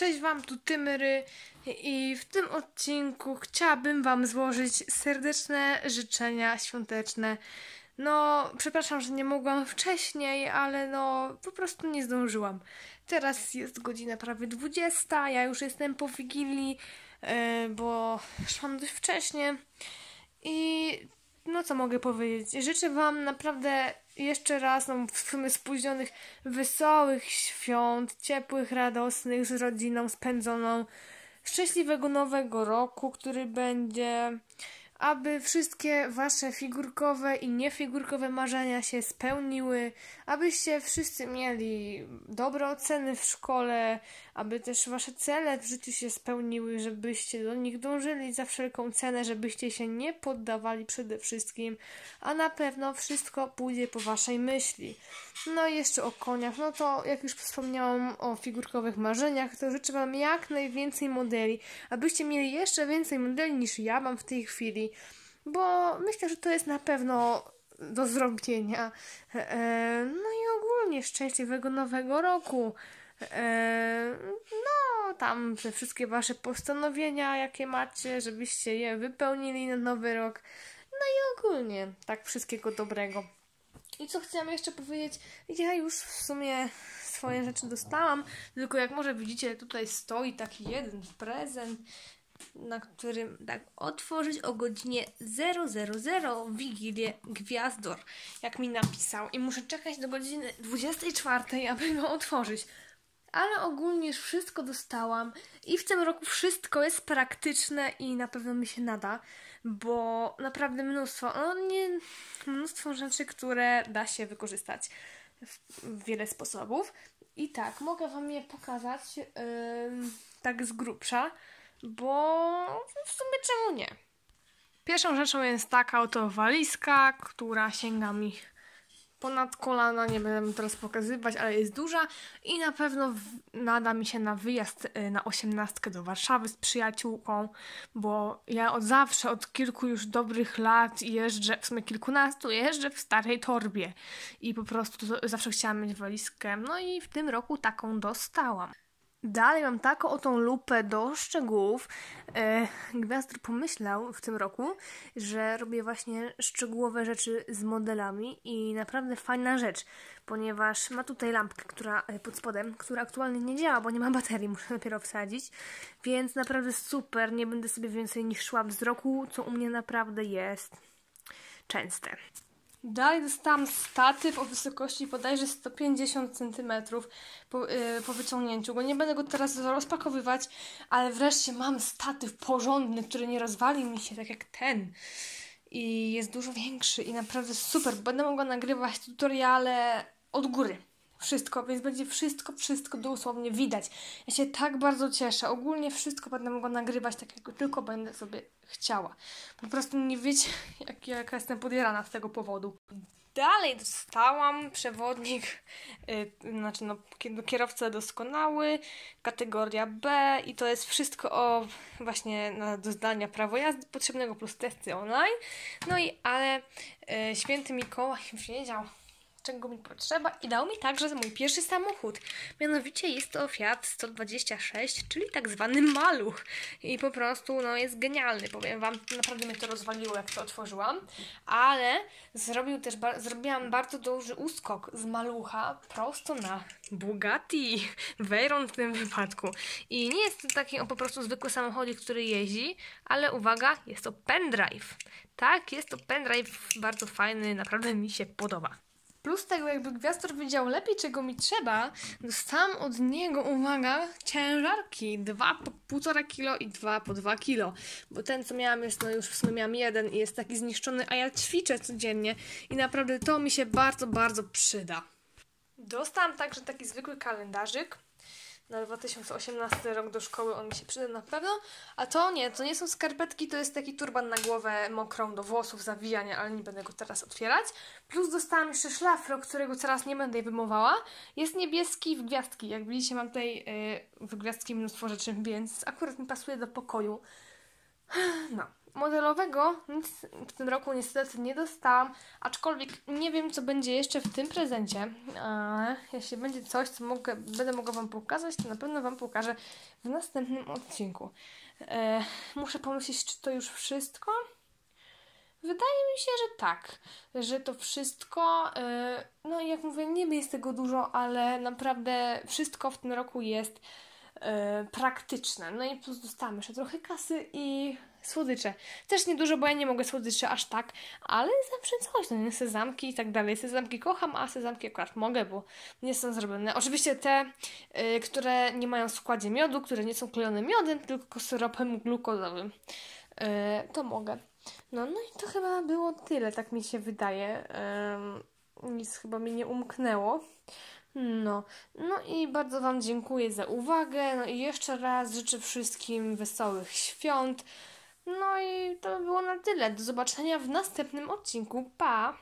Cześć Wam, tu Tymery i w tym odcinku chciałabym Wam złożyć serdeczne życzenia świąteczne. No, przepraszam, że nie mogłam wcześniej, ale no, po prostu nie zdążyłam. Teraz jest godzina prawie 20, ja już jestem po Wigilii, yy, bo szłam dość wcześnie i no co mogę powiedzieć? Życzę Wam naprawdę jeszcze raz, no w sumie spóźnionych, wesołych świąt, ciepłych, radosnych, z rodziną spędzoną, szczęśliwego nowego roku, który będzie aby wszystkie wasze figurkowe i niefigurkowe marzenia się spełniły, abyście wszyscy mieli dobre oceny w szkole, aby też wasze cele w życiu się spełniły, żebyście do nich dążyli za wszelką cenę, żebyście się nie poddawali przede wszystkim, a na pewno wszystko pójdzie po waszej myśli. No i jeszcze o koniach, no to jak już wspomniałam o figurkowych marzeniach, to życzę wam jak najwięcej modeli, abyście mieli jeszcze więcej modeli niż ja mam w tej chwili bo myślę, że to jest na pewno do zrobienia. E, no i ogólnie szczęśliwego nowego roku. E, no, tam te wszystkie wasze postanowienia, jakie macie, żebyście je wypełnili na nowy rok. No i ogólnie, tak, wszystkiego dobrego. I co chciałam jeszcze powiedzieć, ja już w sumie swoje rzeczy dostałam, tylko jak może widzicie, tutaj stoi taki jeden prezent na którym tak otworzyć o godzinie 000 Wigilię Gwiazdor, jak mi napisał. I muszę czekać do godziny 24, aby go otworzyć. Ale ogólnie już wszystko dostałam i w tym roku wszystko jest praktyczne i na pewno mi się nada, bo naprawdę mnóstwo, no nie, mnóstwo rzeczy, które da się wykorzystać w wiele sposobów. I tak, mogę Wam je pokazać yy, tak z grubsza bo w sumie czemu nie? Pierwszą rzeczą jest taka oto walizka, która sięga mi ponad kolana, nie będę teraz pokazywać, ale jest duża i na pewno nada mi się na wyjazd y, na osiemnastkę do Warszawy z przyjaciółką, bo ja od zawsze, od kilku już dobrych lat jeżdżę, w sumie kilkunastu, jeżdżę w starej torbie i po prostu zawsze chciałam mieć walizkę, no i w tym roku taką dostałam. Dalej mam taką oto lupę do szczegółów. E, Gwiazdor pomyślał w tym roku, że robię właśnie szczegółowe rzeczy z modelami i naprawdę fajna rzecz, ponieważ ma tutaj lampkę, która e, pod spodem, która aktualnie nie działa, bo nie ma baterii, muszę dopiero wsadzić, więc naprawdę super, nie będę sobie więcej niż szła wzroku, co u mnie naprawdę jest częste. Dalej dostałam statyw o wysokości bodajże 150 cm po, yy, po wyciągnięciu go. Nie będę go teraz rozpakowywać, ale wreszcie mam statyw porządny, który nie rozwali mi się tak jak ten. I jest dużo większy i naprawdę super. Będę mogła nagrywać tutoriale od góry wszystko, więc będzie wszystko, wszystko dosłownie widać. Ja się tak bardzo cieszę. Ogólnie wszystko będę mogła nagrywać tak, jak tylko będę sobie chciała. Po prostu nie wiecie, jak, jaka jestem podjarana z tego powodu. Dalej dostałam przewodnik, yy, znaczy no, kierowca doskonały, kategoria B i to jest wszystko o właśnie na, do zdania prawo jazdy potrzebnego plus testy online. No i ale yy, święty Mikołaj wiedział, czego mi potrzeba i dał mi także mój pierwszy samochód. Mianowicie jest to Fiat 126, czyli tak zwany maluch. I po prostu no, jest genialny, powiem Wam. Naprawdę mnie to rozwaliło, jak to otworzyłam. Ale zrobił też, zrobiłam bardzo duży uskok z malucha prosto na Bugatti Veyron w tym wypadku. I nie jest to taki on po prostu zwykły samochodzik, który jeździ, ale uwaga, jest to pendrive. Tak, jest to pendrive bardzo fajny, naprawdę mi się podoba. Plus tego, jakby Gwiazdor wiedział lepiej, czego mi trzeba, dostałam od niego, uwaga, ciężarki. Dwa po półtora kilo i dwa po dwa kilo. Bo ten, co miałam, jest, no już w sumie miałam jeden i jest taki zniszczony, a ja ćwiczę codziennie i naprawdę to mi się bardzo, bardzo przyda. Dostałam także taki zwykły kalendarzyk na 2018 rok do szkoły, on mi się przyda na pewno. A to nie, to nie są skarpetki, to jest taki turban na głowę mokrą do włosów, zawijania, ale nie będę go teraz otwierać. Plus dostałam jeszcze szlafro, którego teraz nie będę wyjmowała. Jest niebieski w gwiazdki. Jak widzicie, mam tutaj yy, w gwiazdki mnóstwo rzeczy, więc akurat mi pasuje do pokoju. No. Modelowego nic w tym roku niestety nie dostałam, aczkolwiek nie wiem, co będzie jeszcze w tym prezencie. Ale jeśli będzie coś, co mogę, będę mogła Wam pokazać, to na pewno Wam pokażę w następnym odcinku. E, muszę pomyśleć, czy to już wszystko. Wydaje mi się, że tak, że to wszystko, e, no jak mówię, nie jest tego dużo, ale naprawdę wszystko w tym roku jest e, praktyczne. No i plus dostałam jeszcze trochę kasy i słodycze. Też niedużo, bo ja nie mogę słodyczy aż tak, ale zawsze coś, no nie sezamki i tak dalej. Sezamki kocham, a sezamki akurat mogę, bo nie są zrobione. Oczywiście te, y, które nie mają w składzie miodu, które nie są klejone miodem, tylko syropem glukozowym. Y, to mogę. No, no i to chyba było tyle, tak mi się wydaje. Nic chyba mi nie umknęło. No, no i bardzo Wam dziękuję za uwagę. No i jeszcze raz życzę wszystkim wesołych świąt. No i to by było na tyle. Do zobaczenia w następnym odcinku. Pa!